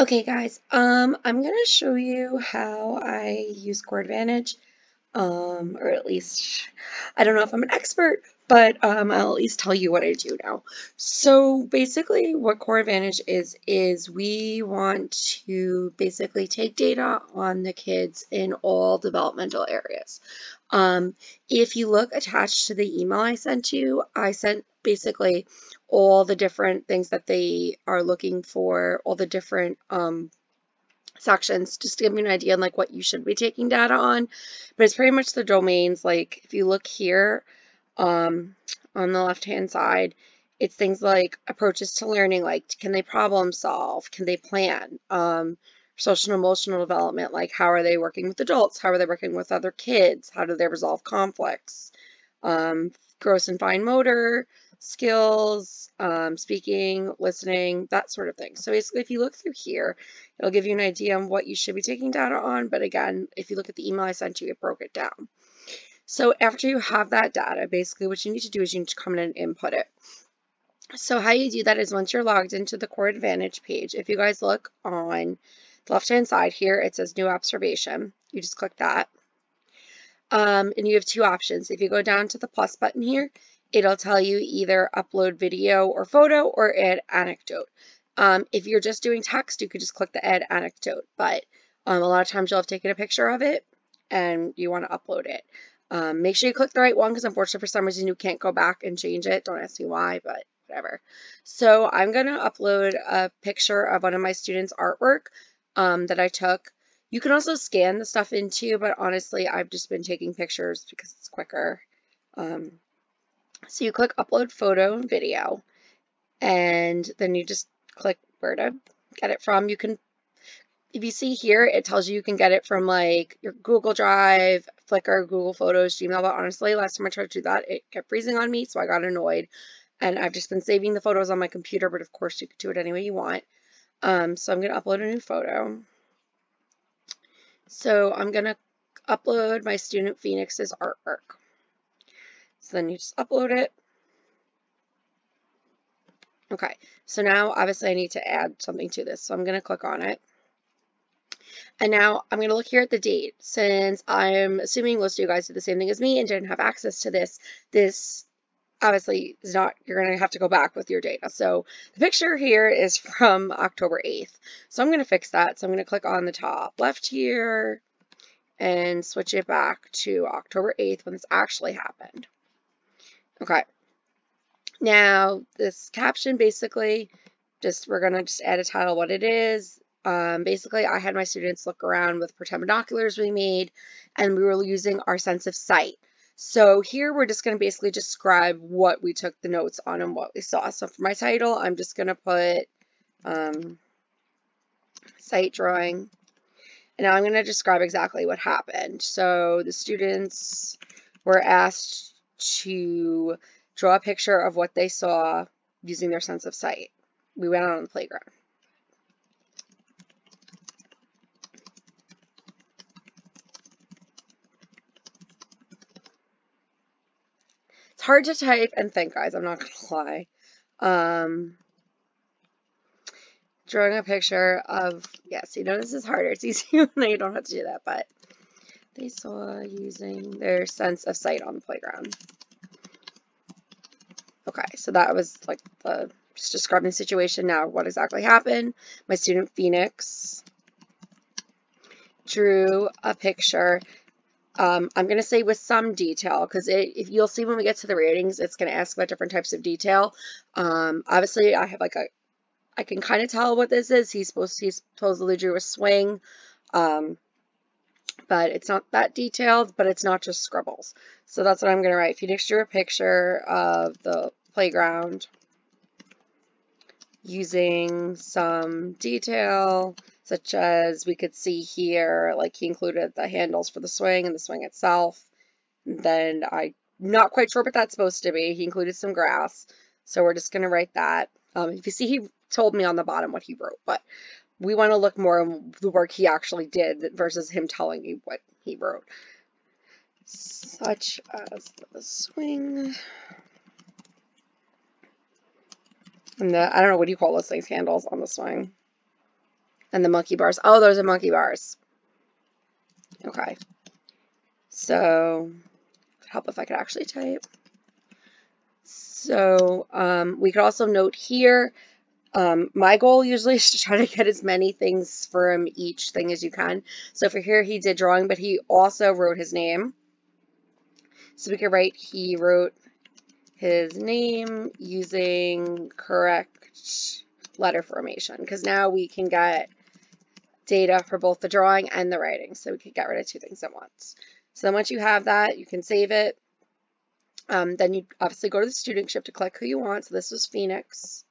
Okay guys, um, I'm going to show you how I use Cor Advantage, um, or at least, I don't know if I'm an expert, but um, I'll at least tell you what I do now. So basically what Cor Advantage is, is we want to basically take data on the kids in all developmental areas. Um, if you look attached to the email I sent you, I sent basically all the different things that they are looking for, all the different um, sections, just to give you an idea on like what you should be taking data on. But it's pretty much the domains. Like if you look here um, on the left hand side, it's things like approaches to learning, like can they problem solve, can they plan, um, social and emotional development, like how are they working with adults, how are they working with other kids, how do they resolve conflicts, um, gross and fine motor, skills, um, speaking, listening, that sort of thing. So basically, if you look through here, it'll give you an idea on what you should be taking data on. But again, if you look at the email I sent you, it broke it down. So after you have that data, basically what you need to do is you need to come in and input it. So how you do that is once you're logged into the Cor Advantage page, if you guys look on the left-hand side here, it says New Observation. You just click that. Um, and you have two options. If you go down to the plus button here, it'll tell you either upload video or photo or add anecdote. Um, if you're just doing text, you could just click the add anecdote, but um, a lot of times you'll have taken a picture of it and you want to upload it. Um, make sure you click the right one because unfortunately for some reason you can't go back and change it. Don't ask me why, but whatever. So I'm going to upload a picture of one of my students' artwork um, that I took. You can also scan the stuff into, but honestly, I've just been taking pictures because it's quicker. Um, so you click upload photo and video, and then you just click where to get it from. You can, if you see here, it tells you you can get it from like your Google Drive, Flickr, Google Photos, Gmail, but honestly, last time I tried to do that, it kept freezing on me, so I got annoyed. And I've just been saving the photos on my computer, but of course you can do it any way you want. Um, so I'm going to upload a new photo. So I'm going to upload my student Phoenix's artwork. So then you just upload it. Okay, so now obviously I need to add something to this. So I'm going to click on it. And now I'm going to look here at the date. Since I'm assuming most of you guys did the same thing as me and didn't have access to this, this obviously is not, you're going to have to go back with your data. So the picture here is from October 8th. So I'm going to fix that. So I'm going to click on the top left here and switch it back to October 8th when this actually happened. Okay. Now, this caption basically, just we're going to just add a title what it is. Um, basically, I had my students look around with pretend binoculars we made, and we were using our sense of sight. So here we're just going to basically describe what we took the notes on and what we saw. So for my title, I'm just going to put um, sight drawing. And now I'm going to describe exactly what happened. So the students were asked to draw a picture of what they saw using their sense of sight. We went out on the playground. It's hard to type and think, guys. I'm not going to lie. Um, drawing a picture of, yes, you know, this is harder. It's easier when you don't have to do that, but they saw using their sense of sight on the playground. Okay, so that was like the just describing the situation. Now, what exactly happened? My student Phoenix drew a picture. Um, I'm going to say with some detail because if you'll see when we get to the ratings, it's going to ask about different types of detail. Um, obviously, I have like a, I can kind of tell what this is. He's supposed to, he supposedly drew a swing. Um, but it's not that detailed, but it's not just scribbles. So that's what I'm going to write. Phoenix drew a picture of the playground using some detail, such as we could see here, like he included the handles for the swing and the swing itself. Then I'm not quite sure what that's supposed to be. He included some grass. So we're just going to write that. Um, if you see, he told me on the bottom what he wrote, but we want to look more on the work he actually did versus him telling you what he wrote. Such as the swing. And the, I don't know, what do you call those things, handles on the swing? And the monkey bars. Oh, those are monkey bars. Okay. So, help if I could actually type. So, um, we could also note here, um, my goal usually is to try to get as many things from each thing as you can. So for here, he did drawing, but he also wrote his name. So we could write, he wrote his name using correct letter formation because now we can get data for both the drawing and the writing. So we could get rid of two things at once. So then once you have that, you can save it. Um, then you obviously go to the studentship to click who you want. So this was Phoenix.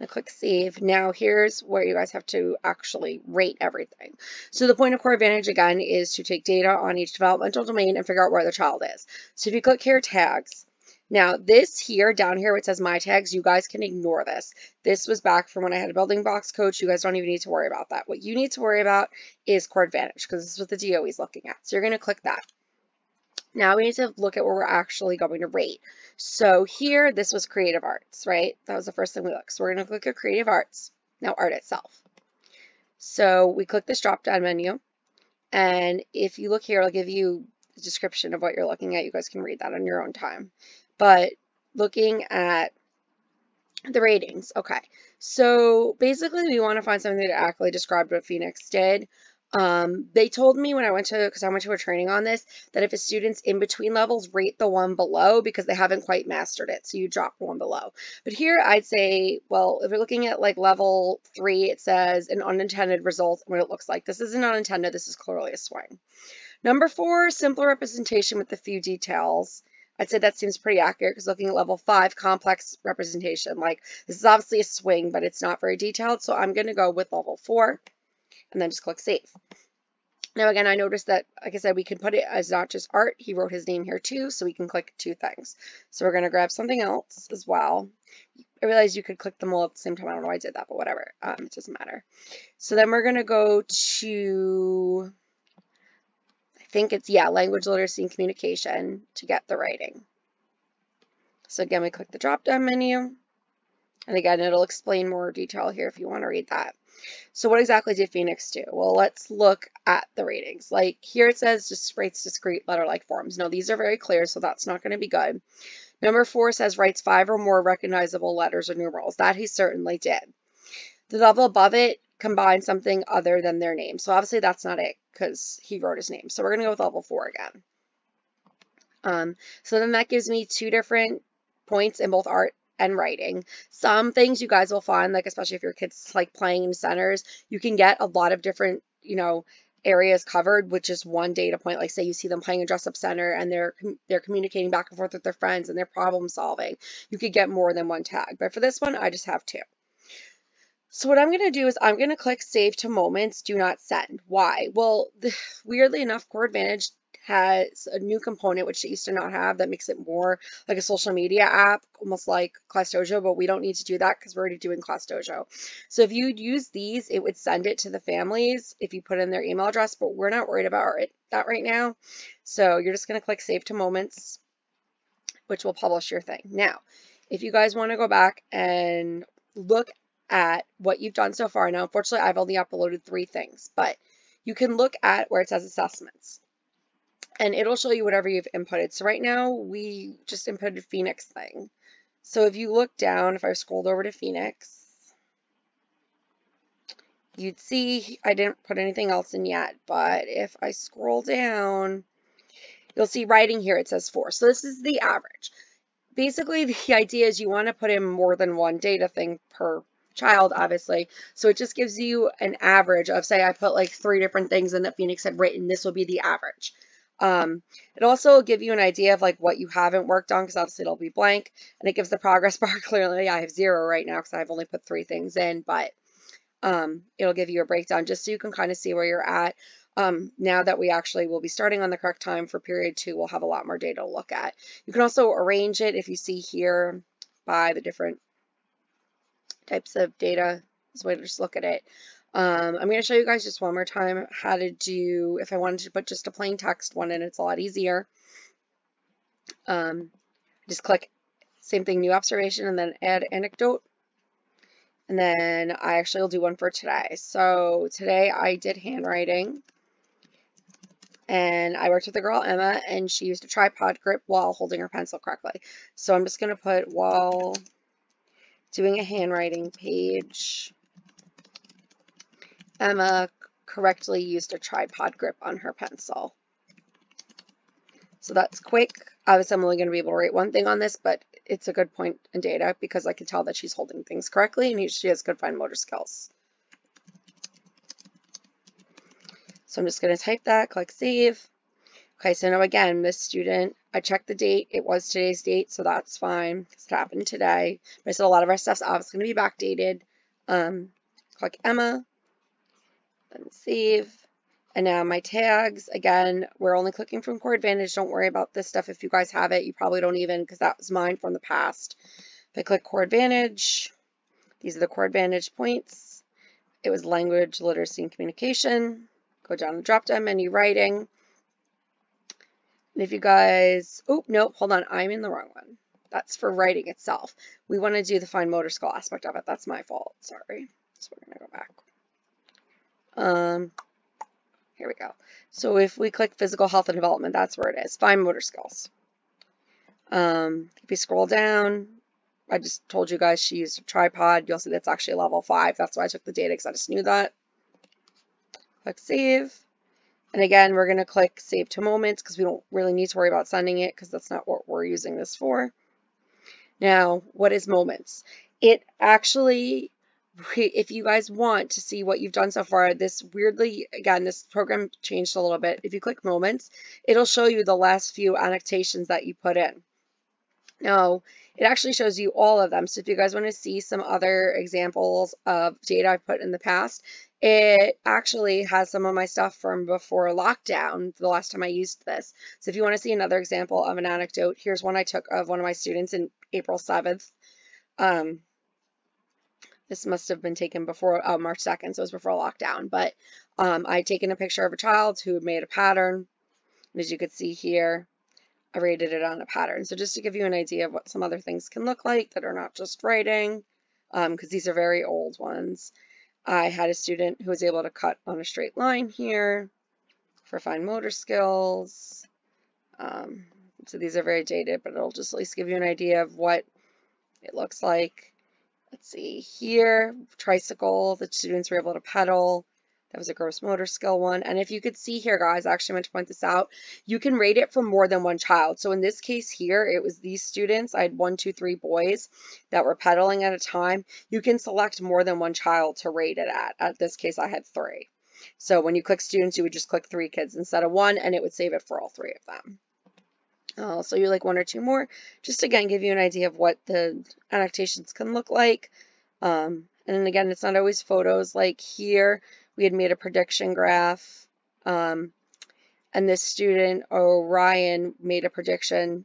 I click save. Now here's where you guys have to actually rate everything. So the point of Cor Advantage again is to take data on each developmental domain and figure out where the child is. So if you click here tags, now this here down here it says my tags, you guys can ignore this. This was back from when I had a building box coach. You guys don't even need to worry about that. What you need to worry about is Cor Advantage because this is what the DOE is looking at. So you're going to click that. Now we need to look at where we're actually going to rate. So here, this was creative arts, right? That was the first thing we looked. So we're going to click at creative arts, now art itself. So we click this drop down menu. And if you look here, it'll give you a description of what you're looking at. You guys can read that on your own time. But looking at the ratings, okay. So basically we want to find something that accurately described what Phoenix did. Um, they told me when I went to, because I went to a training on this, that if a student's in between levels, rate the one below because they haven't quite mastered it. So you drop one below. But here I'd say, well, if you're looking at like level three, it says an unintended result, what it looks like. This isn't unintended. This is clearly a swing. Number four, simpler representation with a few details. I'd say that seems pretty accurate because looking at level five, complex representation, like this is obviously a swing, but it's not very detailed. So I'm going to go with level four and then just click save. Now again, I noticed that, like I said, we can put it as not just art. He wrote his name here too, so we can click two things. So we're going to grab something else as well. I realized you could click them all at the same time. I don't know why I did that, but whatever. Um, it doesn't matter. So then we're going to go to, think it's, yeah, language literacy and communication to get the writing. So again, we click the drop down menu. And again, it'll explain more detail here if you want to read that. So what exactly did Phoenix do? Well, let's look at the ratings. Like here it says just writes discrete letter-like forms. No, these are very clear, so that's not going to be good. Number four says writes five or more recognizable letters or numerals. That he certainly did. The level above it combines something other than their name. So obviously that's not it because he wrote his name. So we're going to go with level four again. Um, so then that gives me two different points in both art and writing. Some things you guys will find, like especially if your kids like playing in centers, you can get a lot of different, you know, areas covered with just one data point. Like say you see them playing a dress up center and they're they're communicating back and forth with their friends and they're problem solving. You could get more than one tag, but for this one, I just have two. So what I'm going to do is I'm going to click save to moments, do not send. Why? Well, the, weirdly enough, Cor Advantage has a new component which they used to not have that makes it more like a social media app, almost like Class Dojo, but we don't need to do that because we're already doing Class Dojo. So if you use these, it would send it to the families if you put in their email address, but we're not worried about that right now. So you're just going to click Save to Moments, which will publish your thing. Now, if you guys want to go back and look at what you've done so far, now unfortunately I've only uploaded three things, but you can look at where it says assessments and it'll show you whatever you've inputted. So right now we just inputted Phoenix thing. So if you look down, if I scrolled over to Phoenix, you'd see I didn't put anything else in yet, but if I scroll down, you'll see writing here, it says four. So this is the average. Basically, the idea is you want to put in more than one data thing per child, obviously. So it just gives you an average of, say, I put like three different things in that Phoenix had written. This will be the average. Um, it also will give you an idea of like what you haven't worked on because obviously it'll be blank and it gives the progress bar clearly I have zero right now because I've only put three things in but um, it'll give you a breakdown just so you can kind of see where you're at um, now that we actually will be starting on the correct time for period two we'll have a lot more data to look at you can also arrange it if you see here by the different types of data is a way to just look at it um, I'm going to show you guys just one more time how to do, if I wanted to put just a plain text one in, it's a lot easier. Um, just click same thing, new observation, and then add anecdote. And then I actually will do one for today. So today I did handwriting. And I worked with the girl Emma, and she used a tripod grip while holding her pencil correctly. So I'm just going to put while doing a handwriting page, Emma correctly used a tripod grip on her pencil. So that's quick. Obviously, I'm only going to be able to write one thing on this, but it's a good point in data because I can tell that she's holding things correctly and she has good fine motor skills. So I'm just going to type that, click save. Okay, so now again, this student, I checked the date. It was today's date, so that's fine because it happened today. But I said a lot of our stuff's obviously going to be backdated. Um, click Emma, then save. And now my tags, again, we're only clicking from Cor Advantage. Don't worry about this stuff. If you guys have it, you probably don't even because that was mine from the past. If I click Cor Advantage, these are the Cor Advantage points. It was language, literacy, and communication go down the drop down menu, writing. And if you guys, oh, nope, hold on, I'm in the wrong one. That's for writing itself. We want to do the fine motor skill aspect of it. That's my fault, sorry. So we're going to go back. Um, here we go. So if we click physical health and development, that's where it is, fine motor skills. Um, if you scroll down, I just told you guys she used a tripod. You'll see that's actually level 5. That's why I took the data because I just knew that. Click save. And again, we're going to click save to moments because we don't really need to worry about sending it because that's not what we're using this for. Now, what is moments? It actually, if you guys want to see what you've done so far, this weirdly, again, this program changed a little bit. If you click moments, it'll show you the last few annotations that you put in. Now, it actually shows you all of them. So if you guys want to see some other examples of data I've put in the past, it actually has some of my stuff from before lockdown, the last time I used this. So if you want to see another example of an anecdote, here's one I took of one of my students in April 7th. Um, this must have been taken before uh, March 2nd, so it was before lockdown. But um, I'd taken a picture of a child who had made a pattern. As you could see here, I rated it on a pattern. So just to give you an idea of what some other things can look like that are not just writing, because um, these are very old ones. I had a student who was able to cut on a straight line here for fine motor skills. Um, so these are very dated, but it'll just at least give you an idea of what it looks like. Let's see here, tricycle, the students were able to pedal. That was a gross motor skill one. And if you could see here, guys, I actually meant to point this out, you can rate it for more than one child. So in this case here, it was these students. I had one, two, three boys that were pedaling at a time. You can select more than one child to rate it at. At this case, I had three. So when you click students, you would just click three kids instead of one, and it would save it for all three of them. Uh, so you like one or two more, just again give you an idea of what the annotations can look like. Um, and then again, it's not always photos like here we had made a prediction graph. Um, and this student, Orion, made a prediction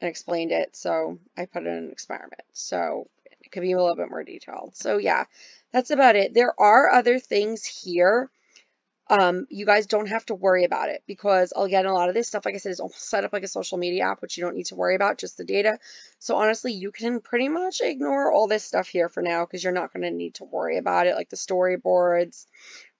and explained it. So I put in an experiment. So it could be a little bit more detailed. So yeah, that's about it. There are other things here. Um, you guys don't have to worry about it because again, a lot of this stuff, like I said, is almost set up like a social media app, which you don't need to worry about, just the data. So honestly, you can pretty much ignore all this stuff here for now because you're not going to need to worry about it, like the storyboards,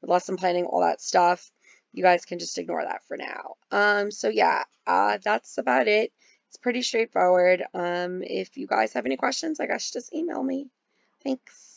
lesson planning, all that stuff. You guys can just ignore that for now. Um, so yeah, uh, that's about it. It's pretty straightforward. Um, if you guys have any questions, I guess just email me. Thanks.